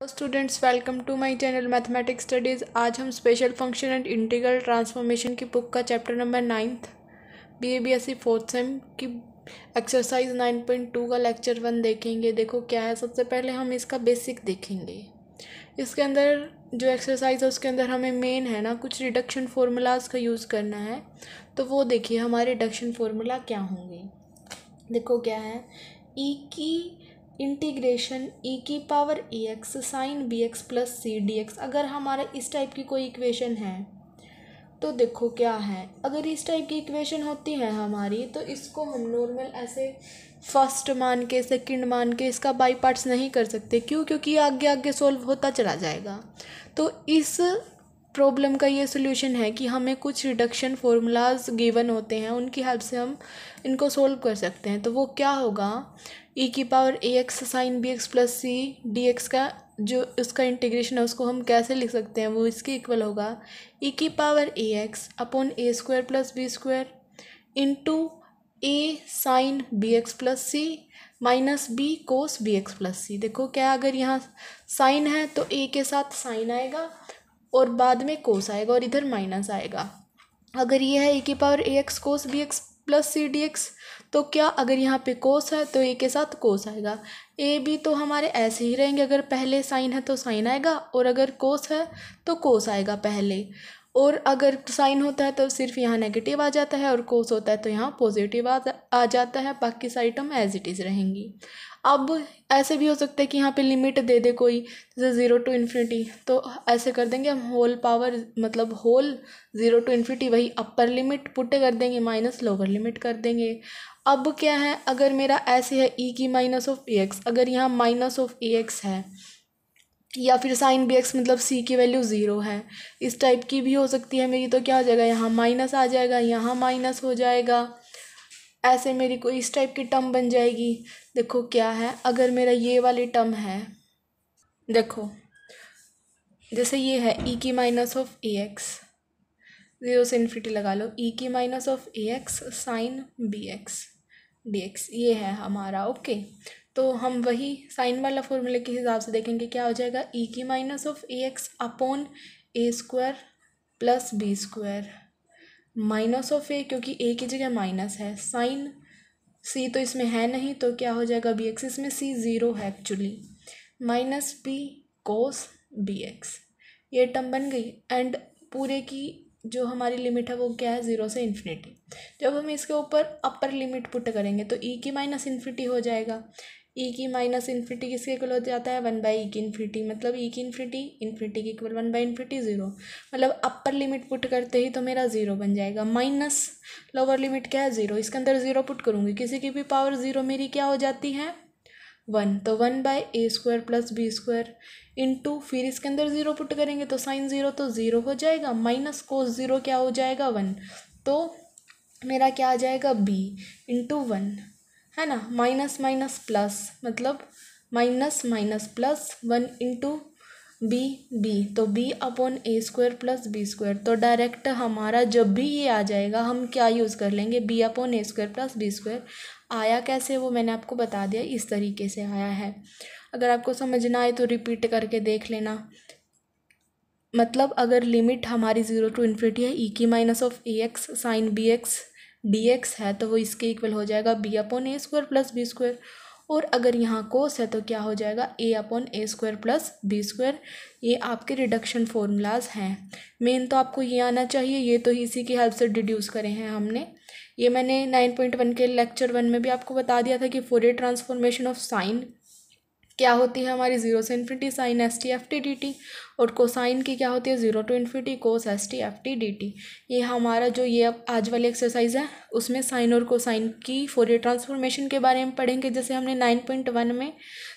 Students welcome to my channel mathematics studies आज हम special function and integral transformation की book का chapter number ninth B A B S C fourth sem की exercise nine point two का lecture one देखेंगे। देखो क्या है। सबसे पहले हम इसका बेसिक देखेंगे। इसके अंदर जो एक्सरसाइज है, उसके अंदर हमें मेन है ना, कुछ रिडक्शन फार्मूलाज का यूज़ करना है। तो वो देखिए, हमारे रिडक्शन फार्मूला क्या होंगे। देखो क्या है। ई e की इंटीग्रेशन ई की power E X sine B X plus C D X अगर हमारा इस टाइप की कोई इक्वेशन है तो देखो क्या है। अगर इस टाइप की इक्वेशन होती है हमारी तो इसको हम नॉर्मल ऐसे फ़र्स्ट मान के सेकंड मान के इसका बाई पार्ट्स नहीं कर सकते। क्यों? क्योंकि आगे आगे सॉल्व होता चला जाएगा। तो इस प्रॉब्लम का ये सोल्यूशन है कि हमें कुछ रिडक्शन फार्मूलाज गिवन होते हैं, उनकी हेल्प से हम इनको सोल्व कर सकते हैं। तो वो क्या होगा? ई e की power A X sine B X plus C D X का जो उसका इंटीग्रेशन है, उसको हम कैसे लिख सकते हैं? वो इसके इक्वल होगा। ई e की power A X upon A square plus B square into A sine B X plus C minus B cos B X plus C देखो, क्या अगर यहाँ साइन है तो ए के साथ साइन आएगा और बाद में कोस आएगा और इधर माइनस आएगा। अगर ये है ए की power A X cos B X plus C D X तो क्या अगर यहाँ पे कोस है तो ए के साथ कोस आएगा। ए बी तो हमारे ऐसे ही रहेंगे। अगर पहले साइन है तो साइन आएगा। और अगर कोस है तो कोस आएगा पहले। और अगर साइन होता है तो सिर्फ़ यहाँ नेगेटिव आ जाता है और कोस होता है तो यहाँ पॉजिटिव आ आ जाता है। बाकी सारी टर्म एज इट इज़ रहेंगी। अब ऐसे भी हो सकता है कि यहाँ पे लिमिट दे दे कोई, जैसे ज़ीरो टू इन्फिनिटी तो ऐसे कर देंगे हम होल पावर मतलब होल ज़ीरो टू इन्फिनिटी वही अपर लिमिट पुट कर देंगे माइनस लोअर लिमिट कर देंगे। अब क्या है, अगर मेरा ऐसे है ई e की माइनस ऑफ़ ए एक्स अगर यहाँ माइनस ऑफ़ ए एक्स है या फिर साइन बी एक्स मतलब सी की वैल्यू ज़ीरो है। इस टाइप की भी हो सकती है मेरी तो क्या हो जाएगा? यहाँ माइनस आ जाएगा, यहाँ माइनस हो जाएगा। ऐसे मेरी कोई इस टाइप की टर्म बन जाएगी। देखो क्या है, अगर मेरा ये वाली टर्म है, देखो, जैसे ये है ई e की minus of A X zero से इन्फिनिटी लगा लो ई e की minus of A X sine B X D X ये है हमारा ओके तो हम वही साइन वाला फॉर्मूले के हिसाब से देखेंगे, क्या हो जाएगा? ई e की minus of A X upon A square plus B square minus of A क्योंकि ए की जगह माइनस है। साइन सी तो इसमें है नहीं तो क्या हो जाएगा? बी एक्स इसमें सी ज़ीरो है actually minus B cos B X ये टर्म बन गई। एंड पूरे की जो हमारी लिमिट है वो क्या है? ज़ीरो से इन्फिनिटी जब हम इसके ऊपर अपर लिमिट पुट करेंगे तो ई e की माइनस इन्फिनिटी हो जाएगा। ई e की माइनस इन्फिनिटी किसके इक्वल हो जाता है? वन बाई ई की इन्फिनिटी मतलब ई e की इन्फिनिटी इन्फिनिटी की equal one by infinity zero मतलब अपर लिमिट पुट करते ही तो मेरा ज़ीरो बन जाएगा। माइनस लोअर लिमिट क्या है? ज़ीरो इसके अंदर ज़ीरो पुट करूँगी। किसी की भी पावर ज़ीरो मेरी क्या हो जाती है? वन तो one by A square plus B square into फिर इसके अंदर ज़ीरो पुट करेंगे तो साइन ज़ीरो तो ज़ीरो हो जाएगा। माइनस कोस ज़ीरो क्या हो जाएगा? वन तो मेरा क्या आ जाएगा? बी इंटू वन है ना? माइनस माइनस प्लस मतलब minus minus plus one into B B तो B upon A square plus B square तो डायरेक्ट हमारा जब भी ये आ जाएगा, हम क्या यूज़ कर लेंगे? B upon A square plus B square आया कैसे वो मैंने आपको बता दिया, इस तरीके से आया है। अगर आपको समझना आए तो रिपीट करके देख लेना। मतलब अगर लिमिट हमारी ज़ीरो टू इन्फिनिटी है ई की minus of A X sine B X D X है तो वो इसके इक्वल हो जाएगा B upon A square plus B square और अगर यहाँ कोस है तो क्या हो जाएगा? A upon A square plus B square ये आपके रिडक्शन फॉर्मूलाज हैं. मेन तो आपको ये आना चाहिए, ये तो इसी की हेल्प से डिड्यूस करे हैं हमने. ये मैंने नाइन पॉइंट वन के लेक्चर वन में भी आपको बता दिया था कि फोरियर ट्रांसफॉर्मेशन ऑफ़ साइन क्या होती है हमारी ज़ीरो से infinity sine S T F T D T और कोसाइन की क्या होती है zero to infinity, cos S T F T D T. ये हमारा जो ये अब आज वाली एक्सरसाइज है, उसमें साइन और कोसाइन की फोरियर ट्रांसफॉर्मेशन के बारे में पढ़ेंगे। जैसे हमने नाइन पॉइंट वन में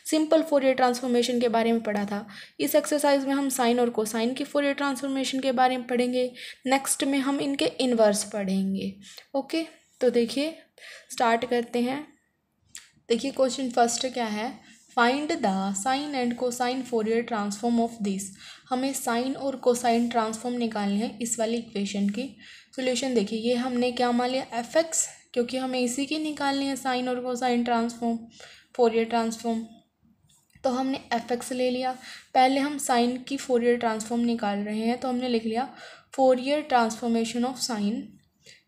सिंपल फोरियर ट्रांसफॉर्मेशन के बारे में पढ़ा था, इस एक्सरसाइज में हम साइन और कोसाइन की फोरियर ट्रांसफॉर्मेशन के बारे में पढ़ेंगे। नेक्स्ट में हम इनके इन्वर्स पढ़ेंगे, ओके? तो देखिए, स्टार्ट करते हैं। देखिए क्वेश्चन फ़र्स्ट क्या है? Find the sine and cosine Fourier transform of this हमें साइन और कोसाइन ट्रांसफॉर्म निकालने हैं इस वाली इक्वेशन की। सोल्यूशन देखिए, ये हमने क्या मान लिया? एफ़ एक्स क्योंकि हमें इसी की निकालनी है साइन और cosine transform four Fourier transform तो हमने एफ़ एक्स ले लिया। पहले हम साइन की फोर फोरियर ट्रांसफॉर्म निकाल रहे हैं तो हमने लिख लिया four Fourier transformation of sine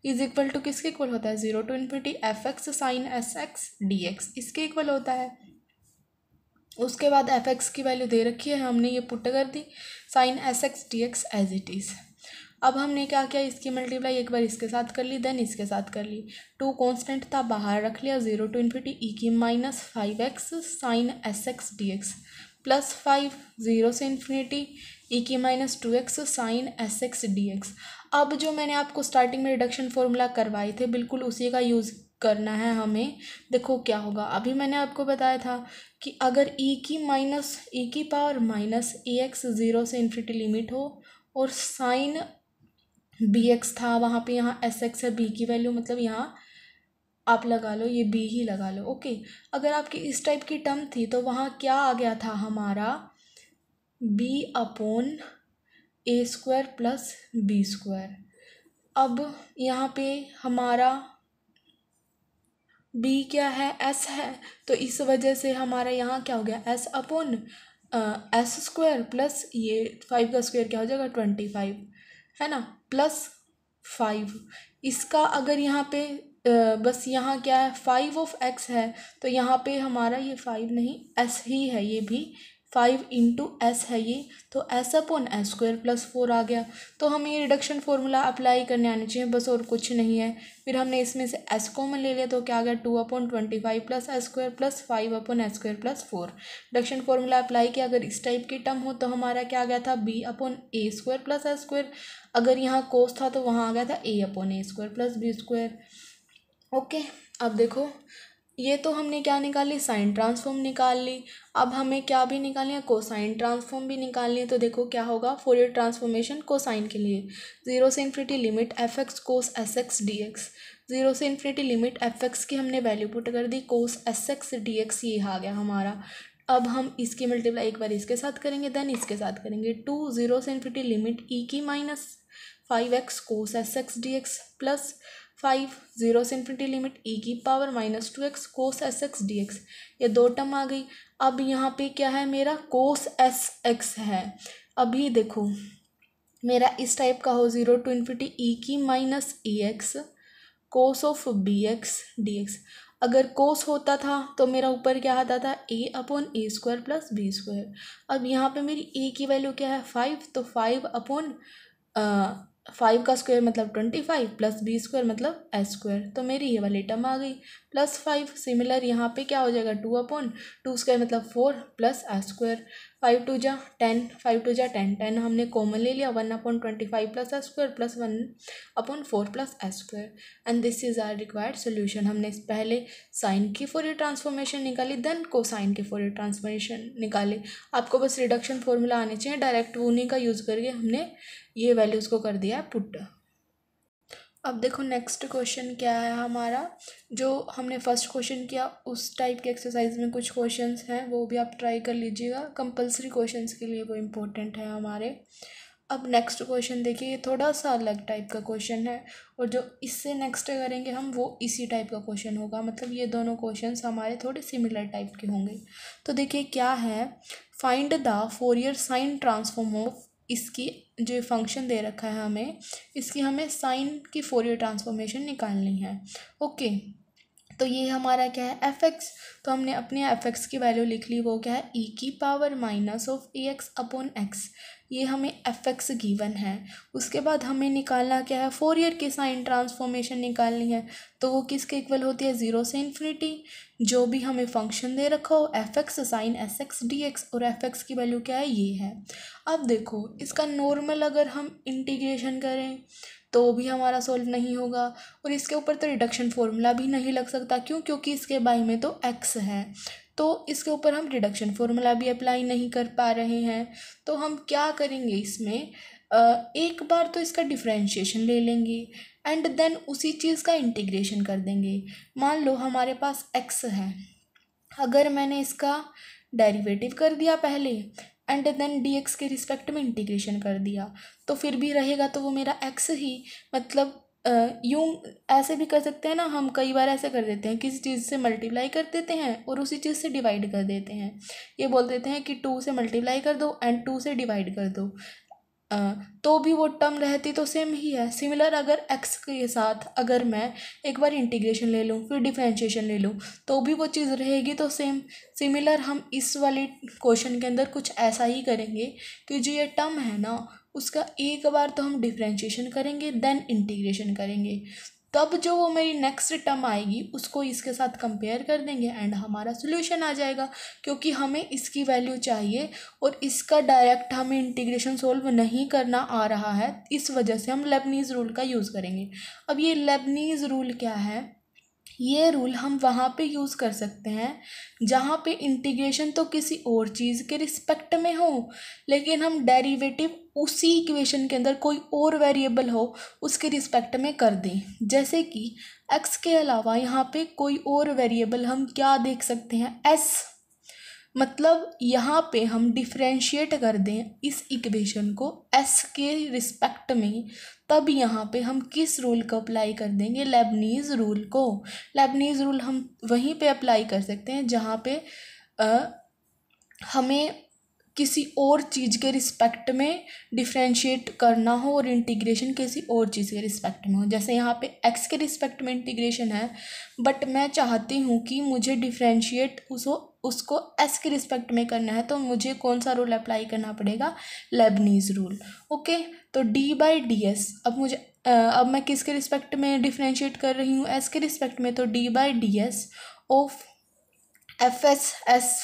is equal to किसके इक्वल होता है? Zero to infinity F X sine S X D X इसके इक्वल होता है। उसके बाद एफ़ एक्स की वैल्यू दे रखी है, हमने ये पुट कर दी। Sine S X D X as it is. अब हमने क्या किया, इसकी मल्टीप्लाई एक बार इसके साथ कर ली देन इसके साथ कर ली। टू कांस्टेंट था, बाहर रख लिया ज़ीरो टू इन्फिनिटी ई की minus five X sine S X D X plus five zero से इन्फिनिटी ई की minus two X sine S X D X अब जो मैंने आपको स्टार्टिंग में रिडक्शन फॉर्मूला करवाए थे, बिल्कुल उसी का यूज़ करना है हमें, देखो क्या होगा। अभी मैंने आपको बताया था कि अगर e की माइनस ई की power minus a x zero से इन्फिनिटी लिमिट हो और साइन बी एक्स था, वहाँ पे यहाँ एस एक्स है बी की वैल्यू मतलब यहाँ आप लगा लो, ये बी ही लगा लो ओके अगर आपकी इस टाइप की टर्म थी तो वहाँ क्या आ गया था हमारा? B upon a square plus b square अब यहाँ पे हमारा बी क्या है? एस है। तो इस वजह से हमारा यहाँ क्या हो गया? S upon s square plus ये फाइव का स्क्वायर क्या हो जाएगा? Twenty five. है ना? Plus five. इसका अगर यहाँ पे बस यहाँ क्या है? फाइव ऑफ़ एक्स है तो यहाँ पे हमारा ये फाइव नहीं, एस ही है ये भी। फाइव इंटू एस है ये तो s upon s square plus four आ गया। तो हमें ये रिडक्शन फॉर्मूला अप्लाई करने आने चाहिए, बस और कुछ नहीं है। फिर हमने इसमें से एस कॉमन ले लिया तो क्या आ गया? Two upon twenty five plus s square plus five upon s square plus four. Reduction formula apply किया, अगर इस टाइप की टर्म हो तो हमारा क्या आ गया था? B upon a square plus s square अगर यहाँ कोस था तो वहाँ आ गया था a upon a square plus b square okay अब देखो ये तो हमने क्या निकाली? साइन ट्रांसफॉर्म निकाल ली। अब हमें क्या भी निकालनी है? कोसाइन ट्रांसफॉर्म भी निकालनी है तो देखो क्या होगा? फोरियर ट्रांसफॉर्मेशन कोसाइन के लिए। ज़ीरो से infinity limit f x cos s x d x zero से इन्फिनिटी लिमिट एफ़ एक्स की हमने वैल्यू पुट कर दी। Cos s x d x ये आ गया हमारा। अब हम इसकी मल्टीप्लाई एक बार इसके साथ करेंगे देन इसके साथ करेंगे। टू ज़ीरो से इन्फिनिटी लिमिट ई की minus five x cos s x d x plus five zero से इन्फिनिटी लिमिट ई की power minus two x cos s x d x ये दो टर्म आ गई। अब यहाँ पे क्या है मेरा? कोस एस एक्स है। अभी देखो, मेरा इस टाइप का हो ज़ीरो टू इन्फिनिटी ई की minus e x cos of b x d x अगर कोस होता था तो मेरा ऊपर क्या आता था? A upon a square plus b square अब यहाँ पे मेरी ए की वैल्यू क्या है? फाइव तो फाइव अपॉन फाइव का स्क्वायर मतलब twenty five plus b square मतलब एस स्क्वायर। तो मेरी ये वाली टर्म आ गई। प्लस फाइव, सिमिलर यहाँ पे क्या हो जाएगा? टू अपॉन टू स्क्वायर मतलब four plus s square. Five two जा टेन, फाइव टू जा टेन। टेन हमने कॉमन ले लिया, one upon twenty five plus s square plus one upon four plus s square. And this is our required solution हमने पहले sine की Fourier transformation निकाली then cosine की Fourier transformation निकाली। आपको बस रिडक्शन फॉर्मूला आने चाहिए। डायरेक्ट उन्हीं का यूज़ करके हमने ये वैल्यूज़ को कर दिया है पुट अब देखो नेक्स्ट क्वेश्चन क्या है हमारा? जो हमने फ़र्स्ट क्वेश्चन किया, उस टाइप के एक्सरसाइज में कुछ क्वेश्चंस हैं, वो भी आप ट्राई कर लीजिएगा। कंपलसरी क्वेश्चंस के लिए वो इम्पोर्टेंट है हमारे। अब नेक्स्ट क्वेश्चन देखिए, ये थोड़ा सा अलग टाइप का क्वेश्चन है और जो इससे नेक्स्ट करेंगे हम, वो इसी टाइप का क्वेश्चन होगा। मतलब ये दोनों क्वेश्चन हमारे थोड़े सिमिलर टाइप के होंगे। तो देखिए क्या है find the Fourier sine transform of इसकी जो फ़ंक्शन दे रखा है हमें, इसकी हमें साइन की फोरियर ट्रांसफॉर्मेशन निकालनी है। ओके तो ये हमारा क्या है? एफ़ एक्स तो हमने अपने एफ़ एक्स की वैल्यू लिख ली, वो क्या है? ई e की power minus of a x upon x ये हमें एफ़ एक्स गिवन है। उसके बाद हमें निकालना क्या है? फोर ईयर की साइन ट्रांसफॉर्मेशन निकालनी है। तो वो किसके इक्वल होती है? ज़ीरो से इन्फिनिटी जो भी हमें फ़ंक्शन दे रखा हो f x sine s x d x और एफ़ एक्स की वैल्यू क्या है? ये है। अब देखो, इसका नॉर्मल अगर हम इंटीग्रेशन करें तो भी हमारा सॉल्व नहीं होगा। और इसके ऊपर तो रिडक्शन फॉर्मूला भी नहीं लग सकता। क्यों? क्योंकि इसके बाई में तो एक्स है। तो इसके ऊपर हम रिडक्शन फॉर्मूला भी अप्लाई नहीं कर पा रहे हैं। तो हम क्या करेंगे इसमें? एक बार तो इसका डिफ्रेंशिएशन ले लेंगे। एंड देन उसी चीज़ का इंटीग्रेशन कर देंगे। मान लो हमारे पास एक्स है। अगर मैंने इसका डेरिवेटिव कर दिया पहले एंड देन डी एक्स के रिस्पेक्ट में इंटीग्रेशन कर दिया। तो फिर भी रहेगा तो वो मेरा एक्स ही मतलब यूँ ऐसे भी कर सकते हैं ना, हम कई बार ऐसे कर देते हैं, किसी चीज़ से मल्टीप्लाई कर देते हैं और उसी चीज़ से डिवाइड कर देते हैं। ये बोल देते हैं कि टू से मल्टीप्लाई कर दो एंड टू से डिवाइड कर दो। तो भी वो टर्म रहती तो सेम ही है। सिमिलर अगर एक्स के साथ अगर मैं एक बार इंटीग्रेशन ले लूँ, फिर डिफ्रेंशिएशन ले लूँ तो भी वो चीज़ रहेगी तो सेम सिमिलर हम इस वाले क्वेश्चन के अंदर कुछ ऐसा ही करेंगे कि जो ये टर्म है ना, उसका एक बार तो हम डिफ्रेंशिएशन करेंगे देन इंटीग्रेशन करेंगे। तब जो वो मेरी नेक्स्ट टर्म आएगी, उसको इसके साथ कंपेयर कर देंगे एंड हमारा सोल्यूशन आ जाएगा, क्योंकि हमें इसकी वैल्यू चाहिए और इसका डायरेक्ट हमें इंटीग्रेशन सोल्व नहीं करना आ रहा है, इस वजह से हम लेबनीज़ रूल का यूज़ करेंगे। अब ये लेबनीज़ रूल क्या है? ये रूल हम वहाँ पे यूज़ कर सकते हैं। जहाँ पे इंटीग्रेशन तो किसी और चीज़ के रिस्पेक्ट में हो, लेकिन हम डेरिवेटिव उसी इक्वेशन के अंदर कोई और वेरिएबल हो, उसके रिस्पेक्ट में कर दें। जैसे कि एक्स के अलावा यहाँ पे कोई और वेरिएबल हम क्या देख सकते हैं? एस मतलब यहाँ पे हम डिफ्रेंशिएट कर दें इस इक्वेशन को एस के रिस्पेक्ट में। तब यहाँ पे हम किस रूल को अप्लाई कर देंगे? लेबनीज़ रूल को। लेबनीज़ रूल हम वहीं पे अप्लाई कर सकते हैं जहाँ पे आ, हमें किसी और चीज़ के रिस्पेक्ट में डिफ्रेंशिएट करना हो और इंटीग्रेशन किसी और चीज़ के रिस्पेक्ट में हो। जैसे यहाँ पे एक्स के रिस्पेक्ट में इंटीग्रेशन है बट मैं चाहती हूँ कि मुझे डिफ्रेंशिएट उसको उसको एस के रिस्पेक्ट में करना है तो मुझे कौन सा रूल अप्लाई करना पड़ेगा? लेबनीज़ रूल ओके तो डी बाई डी एस अब मुझे अब मैं किसके रिस्पेक्ट में डिफ्रेंशिएट कर रही हूँ? एस के रिस्पेक्ट में तो d by d s of f s s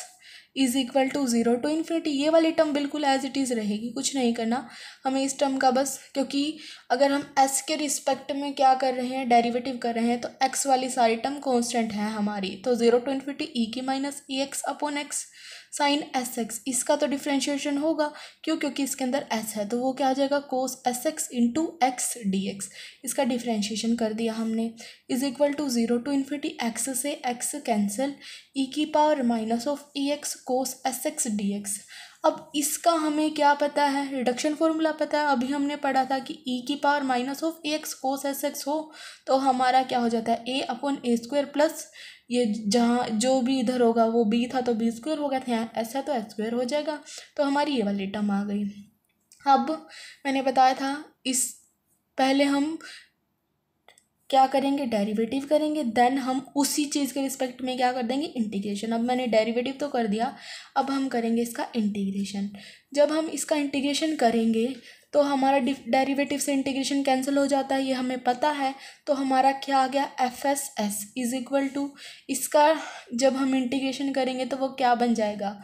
is equal to zero to infinity ये वाली टर्म बिल्कुल एज इट इज़ रहेगी, कुछ नहीं करना। हमें इस टर्म का बस, क्योंकि अगर हम एस के रिस्पेक्ट में क्या कर रहे हैं डेरिवेटिव कर रहे हैं तो एक्स वाली सारी टर्म कॉन्स्टेंट है हमारी। तो ज़ीरो टू इन्फिनिटी ई की minus e x upon x sine s x. इसका तो डिफ्रेंशिएशन होगा। क्यों? क्योंकि इसके अंदर एस है। तो वो क्या आ जाएगा? Cos s x into x d x. इसका डिफ्रेंशिएशन कर दिया हमने। Is equal to zero to infinity x से एक्स कैंसिल ई की power minus of e x cos s x d x. अब इसका हमें क्या पता है? रिडक्शन फॉर्मूला पता है। अभी हमने पढ़ा था कि ई की power minus of a x cos s x हो तो हमारा क्या हो जाता है? A upon a square plus ये जहाँ, जो भी इधर होगा, वो बी था तो बी स्क्वेयर हो गया था, यहाँ ऐसा तो एस स्क्वायर हो जाएगा। तो हमारी ये वाली टर्म आ गई। अब मैंने बताया था, इस, पहले हम क्या करेंगे? डेरिवेटिव करेंगे देन हम उसी चीज़ के रिस्पेक्ट में क्या कर देंगे? इंटीग्रेशन अब मैंने डेरिवेटिव तो कर दिया, अब हम करेंगे इसका इंटीग्रेशन जब हम इसका इंटीग्रेशन करेंगे तो हमारा डेरिवेटिव से इंटीग्रेशन कैंसिल हो जाता है, ये हमें पता है। तो हमारा क्या आ गया? F s s is equal to इसका जब हम इंटीग्रेशन करेंगे तो वो क्या बन जाएगा?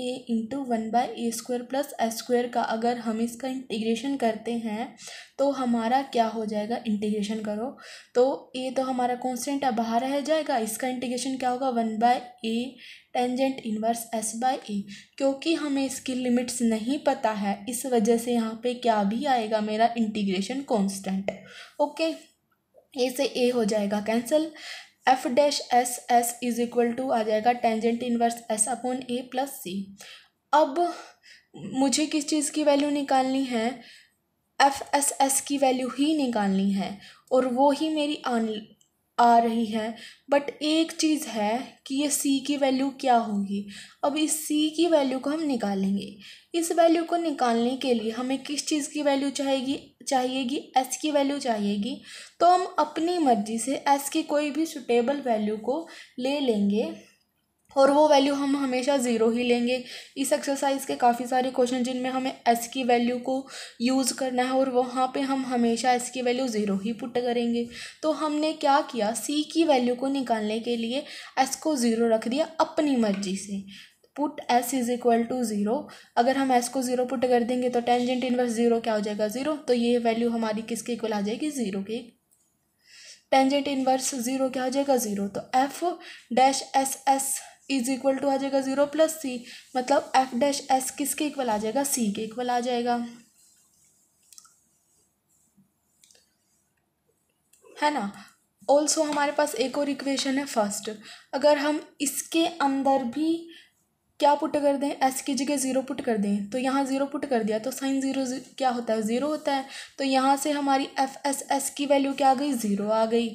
A into one by a square plus s square का अगर हम इसका इंटीग्रेशन करते हैं तो हमारा क्या हो जाएगा? इंटीग्रेशन करो। तो ए तो हमारा कॉन्स्टेंट है बाहर रह जाएगा। इसका इंटीग्रेशन क्या होगा? One by a tangent inverse s by a क्योंकि हमें इसकी लिमिट्स नहीं पता है, इस वजह से यहाँ पे क्या भी आएगा? मेरा इंटीग्रेशन कॉन्स्टेंट ओके ए से ए हो जाएगा cancel f dash s s is equal to आ जाएगा tangent inverse s upon a plus c अब मुझे किस चीज़ की वैल्यू निकालनी है? एफ़ एस एस की वैल्यू ही निकालनी है और वो ही मेरी आन आ रही है। बट एक चीज़ है कि ये सी की वैल्यू क्या होगी? अब इस सी की वैल्यू को हम निकालेंगे। इस वैल्यू को निकालने के लिए हमें किस चीज़ की वैल्यू चाहिएगी चाहिएगी? एस की वैल्यू चाहिएगी। तो हम अपनी मर्ज़ी से एस की कोई भी सुटेबल वैल्यू को ले लेंगे। और वो वैल्यू हम हमेशा ज़ीरो ही लेंगे। इस एक्सरसाइज के काफ़ी सारे क्वेश्चन जिनमें हमें एस की वैल्यू को यूज़ करना है और वहाँ पे हम हमेशा एस की वैल्यू ज़ीरो ही पुट करेंगे। तो हमने क्या किया? सी की वैल्यू को निकालने के लिए एस को ज़ीरो रख दिया अपनी मर्ज़ी से। Put s is equal to zero अगर हम एस को ज़ीरो पुट कर देंगे तो टेंजेंट इनवर्स ज़ीरो क्या हो जाएगा? ज़ीरो तो ये वैल्यू हमारी किसके इक्वल आ जाएगी? ज़ीरो के। टेंजेंट इनवर्स ज़ीरो क्या हो जाएगा? ज़ीरो तो F dash S S is equal to आ जाएगा ज़ीरो प्लस सी मतलब एफ़ डैश एस किसके इक्वल आ जाएगा? सी के इक्वल आ जाएगा। है ना? ऑल्सो हमारे पास एक और इक्वेशन है फ़र्स्ट अगर हम इसके अंदर भी क्या पुट कर दें? एस की जगह ज़ीरो पुट कर दें तो यहाँ ज़ीरो पुट कर दिया तो साइन ज़ीरो क्या होता है? ज़ीरो होता है। तो यहाँ से हमारी एफ़ एस एस की वैल्यू क्या आ गई? ज़ीरो आ गई।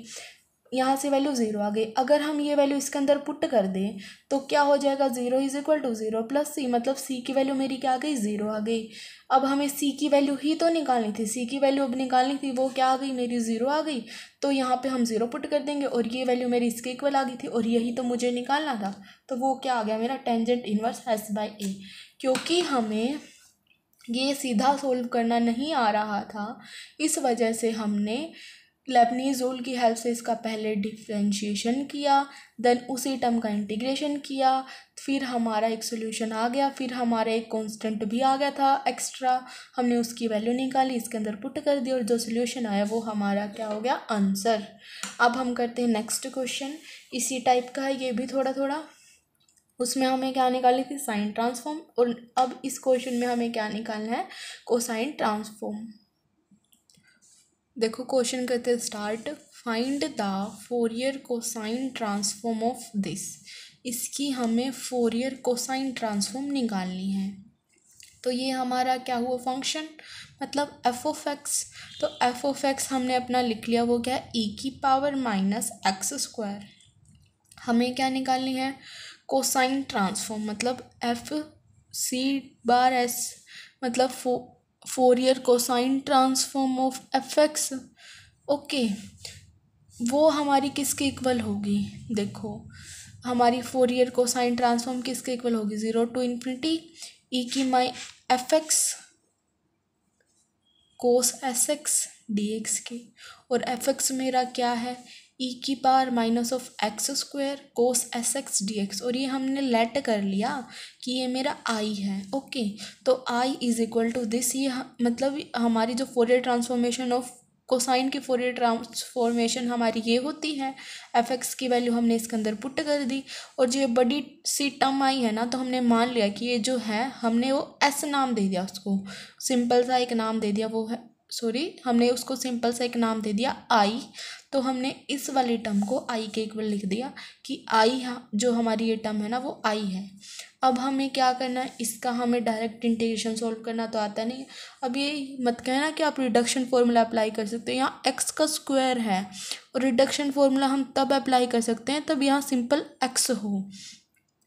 यहाँ से वैल्यू ज़ीरो आ गई। अगर हम ये वैल्यू इसके अंदर पुट कर दें तो क्या हो जाएगा? Zero is equal to zero plus C मतलब सी की वैल्यू मेरी क्या आ गई? ज़ीरो आ गई। अब हमें सी की वैल्यू ही तो निकालनी थी। सी की वैल्यू अब निकालनी थी, वो क्या आ गई? मेरी ज़ीरो आ गई। तो यहाँ पे हम ज़ीरो पुट कर देंगे और ये वैल्यू मेरी इसके इक्वल आ गई थी और यही तो मुझे निकालना था। तो वो क्या आ गया? मेरा tangent inverse s by a क्योंकि हमें ये सीधा सोल्व करना नहीं आ रहा था, इस वजह से हमने लेबनीज रूल की हेल्प से इसका पहले डिफ्रेंशिएशन किया देन उसी टर्म का इंटीग्रेशन किया, फिर हमारा एक सोल्यूशन आ गया, फिर हमारा एक कांस्टेंट भी आ गया था एक्स्ट्रा हमने उसकी वैल्यू निकाली, इसके अंदर पुट कर दी और जो सोल्यूशन आया वो हमारा क्या हो गया? आंसर अब हम करते हैं नेक्स्ट क्वेश्चन इसी टाइप का है, ये भी थोड़ा थोड़ा उसमें हमें क्या निकालनी थी? साइन ट्रांसफॉर्म और अब इस क्वेश्चन में हमें क्या निकालना है? कोसाइन ट्रांसफॉर्म देखो, क्वेश्चन करते हैं start find the Fourier cosine transform of this इसकी हमें फोरियर कोसाइन ट्रांसफॉर्म निकालनी है। तो ये हमारा क्या हुआ फ़ंक्शन मतलब एफ़ ऑफ़ एक्स तो एफ़ ऑफ़ एक्स हमने अपना लिख लिया, वो क्या? ई e की पावर माइनस एक्स स्क्वायर हमें क्या निकालनी है? कोसाइन ट्रांसफॉर्म मतलब एफ़ सी बार एस मतलब फो Fourier cosine transform of f x. Okay, वो हमारी किसके इक्वल होगी? देखो, हमारी फोर फोरियर कोसाइन ट्रांसफॉर्म किसके इक्वल होगी? ज़ीरो टू इन्फिनिटी ई की माई f x cos s x d x की। और एफ़ एक्स मेरा क्या है? ई e की power minus of x square cos s x d x और ये हमने लेट कर लिया कि ये मेरा आई है ओके तो I is equal to this ये मतलब हमारी जो फोरियर ट्रांसफॉर्मेशन ऑफ़ कोसाइन की फोरियर ट्रांसफॉर्मेशन हमारी ये होती है एफ़ एक्स की वैल्यू हमने इसके अंदर पुट कर दी, और जो ये बड़ी सी टर्म आई है ना तो हमने मान लिया कि ये जो है, हमने वो एस नाम दे दिया उसको सिंपल सा एक नाम दे दिया, वो है सॉरी, हमने उसको सिंपल सा एक नाम दे दिया, आई। तो हमने इस वाले टर्म को आई के इक्वल लिख दिया कि आई जो हमारी ये टर्म है ना, वो आई है। अब हमें क्या करना है? इसका हमें डायरेक्ट इंटीग्रेशन सॉल्व करना तो आता नहीं अब ये मत कहना कि आप रिडक्शन फॉर्मूला अप्लाई कर सकते हैं। यहाँ एक्स का स्क्वायर है और रिडक्शन फॉर्मूला हम तब अप्लाई कर सकते हैं, तब यहाँ सिंपल एक्स हो।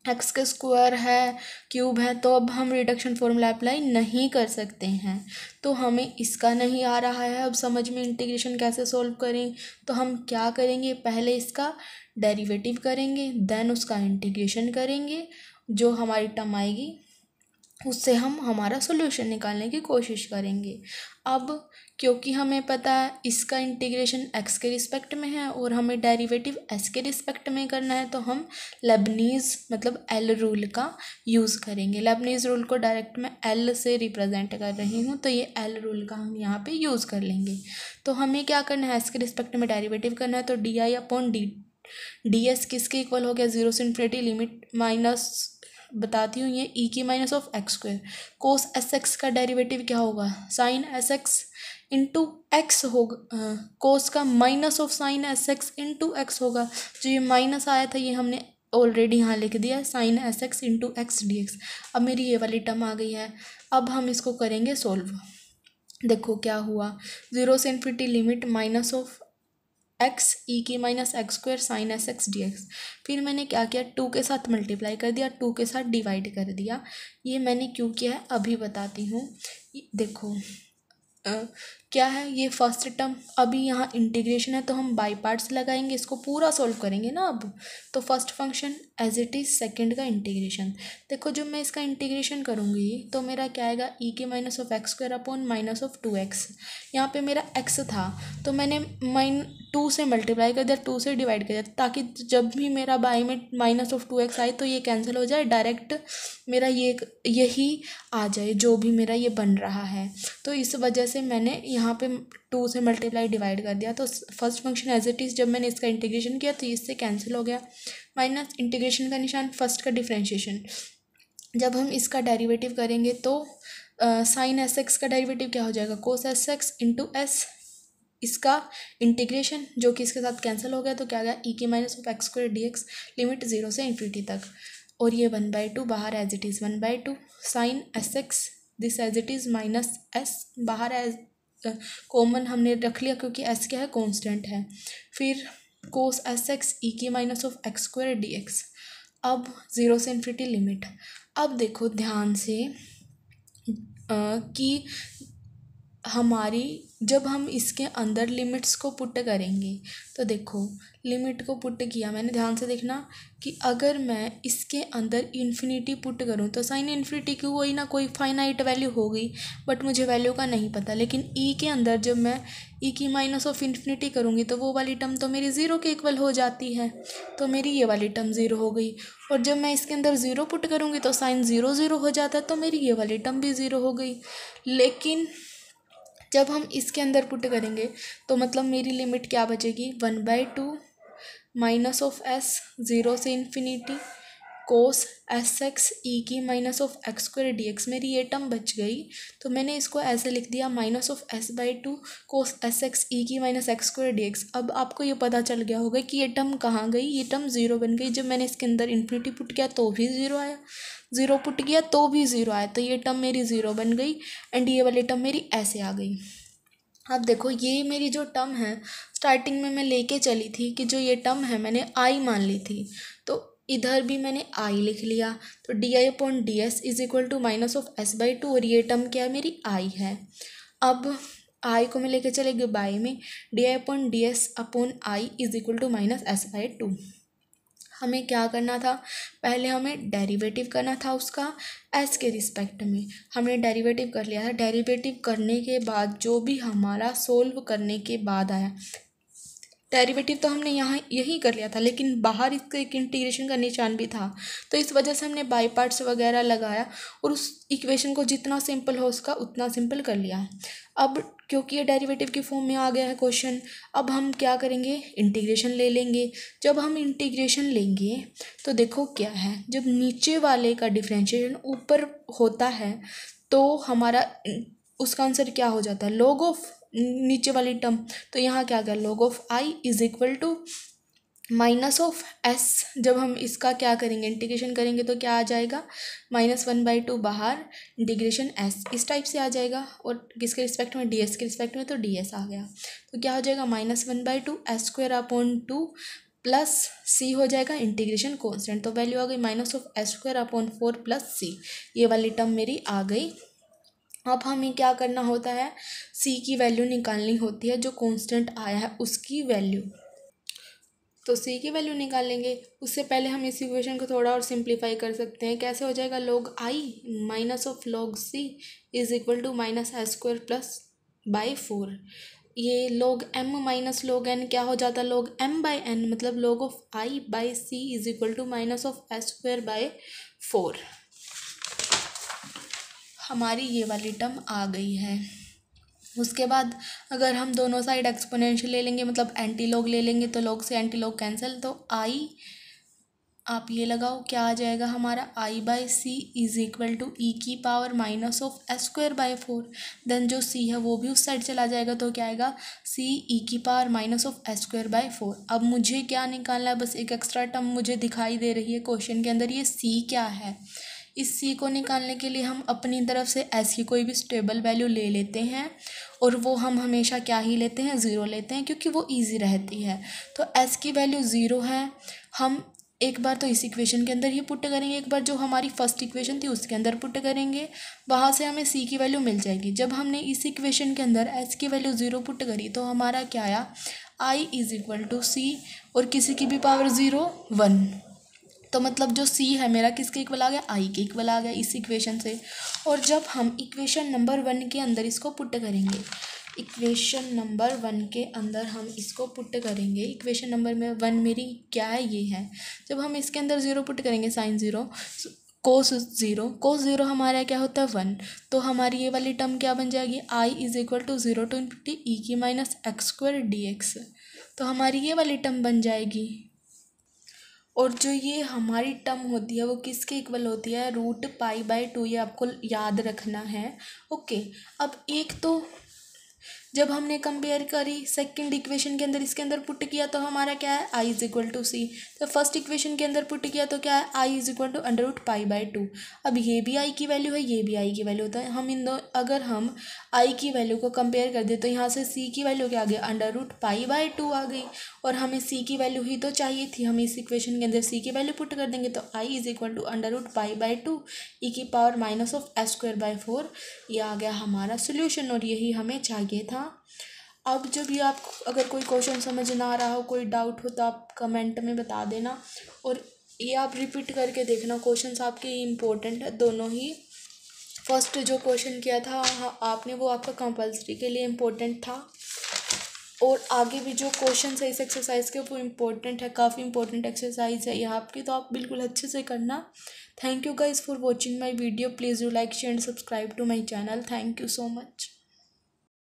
एक्स का स्क्वायर है, क्यूब है तो अब हम रिडक्शन फॉर्मूला अप्लाई नहीं कर सकते हैं। तो हमें इसका नहीं आ रहा है। अब समझ में इंटीग्रेशन कैसे सॉल्व करें? तो हम क्या करेंगे? पहले इसका डेरिवेटिव करेंगे, देन उसका इंटीग्रेशन करेंगे, जो हमारी टर्म आएगी, उससे हम हमारा सोल्यूशन निकालने की कोशिश करेंगे। अब क्योंकि हमें पता है इसका इंटीग्रेशन एक्स के रिस्पेक्ट में है और हमें डेरिवेटिव एस के रिस्पेक्ट में करना है तो हम लेबनीज़ मतलब एल रूल का यूज़ करेंगे। लेबनीज़ रूल को डायरेक्ट मैं एल से रिप्रेजेंट कर रही हूँ तो ये एल रूल का हम यहाँ पे यूज़ कर लेंगे। तो हमें क्या करना है? एस के रिस्पेक्ट में डेरीवेटिव करना है तो d I upon d d s किसके इक्वल हो गया? ज़ीरो से इन्फिनिटी लिमिट माइनस बताती हूँ ये ई की minus of x square cos s x का डेरिवेटिव क्या होगा? Sine s x into x होगा कोस का minus of sine s x into x होगा। जो ये माइनस आया था, ये हमने ऑलरेडी यहाँ लिख दिया sine s x into x d x अब मेरी ये वाली टर्म आ गई है। अब हम इसको करेंगे सोल्व देखो क्या हुआ। ज़ीरो से infinity limit minus of x e की minus x square sine s x d x फिर मैंने क्या किया? टू के साथ मल्टीप्लाई कर दिया टू के साथ डिवाइड कर दिया। ये मैंने क्यों किया है? अभी बताती हूँ। देखो। 嗯。क्या है? ये फ़र्स्ट टर्म अभी यहाँ इंटीग्रेशन है तो हम बाई पार्ट्स लगाएँगे, इसको पूरा सॉल्व करेंगे ना अब। तो first function as it is second का इंटीग्रेशन देखो, जब मैं इसका इंटीग्रेशन करूँगी तो मेरा क्या आएगा? ई के minus of x square upon minus of two x यहाँ पर मेरा एक्स था तो मैंने माइन टू से मल्टीप्लाई कर दिया टू से डिवाइड कर दिया, ताकि जब भी मेरा बाई में माइनस ऑफ़ टू एक्स आए तो ये कैंसिल हो जाए डायरेक्ट मेरा ये, यही आ जाए, जो भी मेरा ये बन रहा है। तो इस वजह से मैंने यहाँ पे टू से मल्टीप्लाई डिवाइड कर दिया तो first function as it is जब मैंने इसका इंटीग्रेशन किया तो इससे कैंसिल हो गया। माइनस इंटीग्रेशन का निशान फ़र्स्ट का डिफ्रेंशिएशन जब हम इसका डेरिवेटिव करेंगे तो साइन एस एक्स का डेरिवेटिव क्या हो जाएगा? Cos s x into s इसका इंटीग्रेशन जो कि इसके साथ कैंसिल हो गया तो क्या गया? ई के minus of x square d x limit zero से इन्फिनिटी तक। और ये वन बाई टू बाहर as it is one by two sine s x this as it is minus s बाहर एज कॉमन हमने रख लिया क्योंकि एस क्या है? कॉन्स्टेंट है। फिर कोस एस एक्स ई के minus of x square d x अब ज़ीरो से इन्फिनिटी लिमिट अब देखो ध्यान से कि हमारी, जब हम इसके अंदर लिमिट्स को पुट करेंगे तो देखो, लिमिट को पुट किया मैंने, ध्यान से देखना कि अगर मैं इसके अंदर इन्फिनिटी पुट करूँ तो साइन इन्फिनिटी की कोई ना कोई फाइनाइट वैल्यू हो गई बट मुझे वैल्यू का नहीं पता, लेकिन ई e के अंदर जब मैं ई e की माइनस ऑफ़ इन्फिनिटी करूँगी तो वो वाली टर्म तो मेरी ज़ीरो के इक्वल हो जाती है तो मेरी ये वाली टर्म ज़ीरो हो गई, और जब मैं इसके अंदर ज़ीरो पुट करूँगी तो साइन ज़ीरो ज़ीरो हो जाता है तो मेरी ये वाली टर्म भी ज़ीरो हो गई, लेकिन जब हम इसके अंदर पुट करेंगे तो मतलब मेरी लिमिट क्या बचेगी? One by two minus of s, zero से infinity. Cos s x e की minus of x square d x मेरी ये टर्म बच गई तो मैंने इसको ऐसे लिख दिया minus of s by two cos s x e की minus x square d x अब आपको ये पता चल गया होगा कि ये टर्म कहाँ गई, ये टर्म ज़ीरो बन गई। जब मैंने इसके अंदर इन्फिनिटी पुट किया तो भी ज़ीरो आया। ज़ीरो पुट किया तो भी ज़ीरो आया। तो ये टर्म मेरी ज़ीरो बन गई एंड ये वाली टर्म मेरी ऐसे आ गई। अब देखो, ये मेरी जो टर्म है स्टार्टिंग में मैं लेके चली थी कि जो ये टर्म है, मैंने आई मान ली थी। इधर भी मैंने आई लिख लिया। तो d I upon d s is equal to minus of s by two और ये टर्म क्या है? मेरी आई है। अब आई को मैं लेके चलेगी बाई में। D I upon d s upon I is equal to minus s by two हमें क्या करना था? पहले हमें डेरिवेटिव करना था उसका एस के रिस्पेक्ट में। हमने डेरिवेटिव कर लिया था। डेरिवेटिव करने के बाद जो भी हमारा सोल्व करने के बाद आया। डेरिवेटिव तो हमने यहाँ, यही कर लिया था, लेकिन बाहर इसका एक इंटीग्रेशन का निशान भी था। तो इस वजह से हमने बाई पार्ट्स वगैरह लगाया और उस इक्वेशन को जितना सिंपल हो उसका उतना सिंपल कर लिया। अब क्योंकि ये डेरिवेटिव की फॉर्म में आ गया है क्वेश्चन अब हम क्या करेंगे? इंटीग्रेशन ले लेंगे। जब हम इंटीग्रेशन लेंगे तो देखो क्या है, जब नीचे वाले का डिफ्रेंशिएशन ऊपर होता है तो हमारा, उसका आंसर क्या हो जाता है? लॉग ऑफ़ नीचे वाली टर्म तो यहाँ क्या गया log of I is equal to minus of s जब हम इसका क्या करेंगे इंटीग्रेशन करेंगे तो क्या आ जाएगा माइनस वन बाई टू बाहर इंटीग्रेशन एस इस टाइप से आ जाएगा, और किसके रिस्पेक्ट में डी एस के रिस्पेक्ट में तो डी एस आ गया। तो क्या हो जाएगा minus one by two s square upon two plus c हो जाएगा इंटीग्रेशन कॉन्स्टेंट तो वैल्यू आ गई minus of s square upon four plus c ये वाली टर्म मेरी आ गई। अब हमें क्या करना होता है? सी की वैल्यू निकालनी होती है, जो कांस्टेंट आया है, उसकी वैल्यू तो सी की वैल्यू निकालेंगे। उससे पहले हम इस इक्वेशन को थोड़ा और सिंप्लीफाई कर सकते हैं। कैसे हो जाएगा? Log I minus of log c is equal to minus I square plus by four ये log m minus log n क्या हो जाता? है लॉग एम बाई एन मतलब log of I by c is equal to minus of s square by four हमारी ये वाली term आ गई है। उसके बाद अगर हम दोनों साइड एक्सपोनेंशियल ले लेंगे मतलब एंटी लॉग ले लेंगे तो लॉग से एंटी लॉग कैंसिल तो आई आप ये लगाओ, क्या आ जाएगा हमारा? I by c is equal to e की power minus of s square by four then जो सी है, वो भी उस साइड चला जाएगा तो क्या आएगा? सी ई की power minus of s square by four अब मुझे क्या निकालना है? बस एक एक्स्ट्रा टर्म मुझे दिखाई दे रही है क्वेश्चन के अंदर, ये सी क्या है? इस सी को निकालने के लिए हम अपनी तरफ़ से की कोई भी स्टेबल वैल्यू ले लेते हैं और वो हम हमेशा क्या ही लेते हैं? ज़ीरो लेते हैं क्योंकि वो ईजी रहती है। तो एस की वैल्यू ज़ीरो है। हम एक बार तो इस इक्वेशन के अंदर ही पुट करेंगे, एक बार जो हमारी फ़र्स्ट इक्वेशन थी उसके अंदर पुट करेंगे। वहाँ से हमें सी की वैल्यू मिल जाएगी। जब हमने इस इक्वेशन के अंदर एस की वैल्यू ज़ीरो पुट करी तो हमारा क्या आया? I is equal to c और किसी की भी पावर ज़ीरो वन तो मतलब जो सी है, मेरा किसके इक्वल आ गया? आई के इक्वल आ गया इस इक्वेशन से। और जब हम इक्वेशन नंबर वन के अंदर इसको पुट करेंगे इक्वेशन नंबर वन के अंदर हम इसको पुट करेंगे इक्वेशन नंबर में वन मेरी क्या है? ये है। जब हम इसके अंदर ज़ीरो पुट करेंगे sine zero cos zero cos zero हमारा क्या होता है? वन तो हमारी ये वाली टर्म क्या बन जाएगी? I is equal to zero to infinity e की minus x square d x तो हमारी ये वाली टर्म बन जाएगी। और जो ये हमारी टर्म होती है वो किसके इक्वल होती है? रूट पाई बाई टू ये आपको याद रखना है। ओके अब एक तो जब हमने कंपेयर करी सेकंड इक्वेशन के अंदर, इसके अंदर पुट किया तो हमारा क्या है? I is equal to c तो फ़र्स्ट इक्वेशन के अंदर पुट किया तो क्या है? I is equal to under root pi by two अब ये भी आई की वैल्यू है, ये भी आई की वैल्यू होता है हम इन दो, अगर हम आई की वैल्यू को कंपेयर कर दे तो यहाँ से सी की वैल्यू क्या आ गई? Under root pi by two आ गई। और हमें सी की वैल्यू ही तो चाहिए थी। हम इस इक्वेशन के अंदर सी की वैल्यू पुट कर देंगे तो I is equal to under root pi by two e की power minus of s square by four ये आ गया हमारा सोल्यूशन और यही हमें चाहिए था। अब जब ये आप अगर कोई क्वेश्चन समझ ना आ रहा हो कोई डाउट हो तो आप कमेंट में बता देना और ये आप रिपीट करके देखना। क्वेश्चन आपके इम्पोर्टेंट है दोनों ही। फ़र्स्ट जो क्वेश्चन किया था हाँ, आपने वो आपका कंपलसरी के लिए इम्पोर्टेंट था। और आगे भी जो क्वेश्चन है इस एक्सरसाइज के वो इम्पोर्टेंट है काफ़ी इंपॉर्टेंट एक्सरसाइज है यहाँ आपकी तो आप बिल्कुल अच्छे से करना। Thank you guys for watching my video please you like share and subscribe to my channel thank you so much